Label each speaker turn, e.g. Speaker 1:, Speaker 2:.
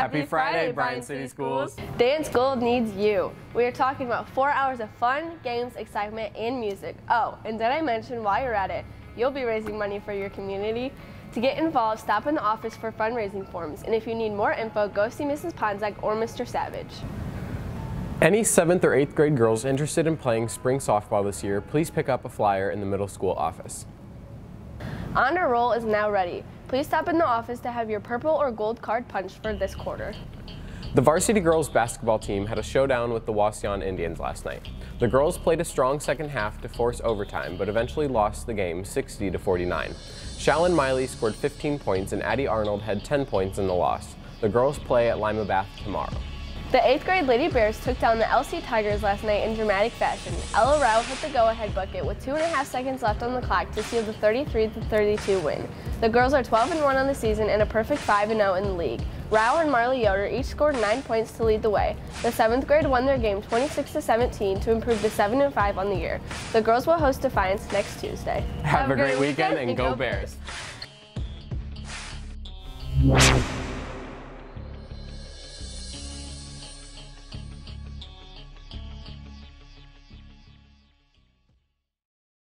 Speaker 1: Happy Friday, Bryan City Schools.
Speaker 2: Dance Gold needs you. We are talking about four hours of fun, games, excitement, and music. Oh, and did I mention while you're at it, you'll be raising money for your community? To get involved, stop in the office for fundraising forms, and if you need more info, go see Mrs. Poncsak or Mr. Savage.
Speaker 1: Any 7th or 8th grade girls interested in playing spring softball this year, please pick up a flyer in the middle school office.
Speaker 2: Honor Roll is now ready. Please stop in the office to have your purple or gold card punched for this quarter.
Speaker 1: The varsity girls basketball team had a showdown with the Wauseon Indians last night. The girls played a strong second half to force overtime, but eventually lost the game 60 to 49. Shallyn Miley scored 15 points and Addie Arnold had 10 points in the loss. The girls play at Lima Bath tomorrow.
Speaker 2: The 8th grade Lady Bears took down the LC Tigers last night in dramatic fashion. Ella Rau hit the go-ahead bucket with two and a half seconds left on the clock to seal the 33-32 win. The girls are 12-1 on the season and a perfect 5-0 in the league. Rau and Marlee Yoder each scored 9 points to lead the way. The 7th grade won their game 26-17 to improve to 7-5 on the year. The girls will host Defiance next Tuesday.
Speaker 1: Have, Have a great, great weekend, weekend and go Bears. Bears.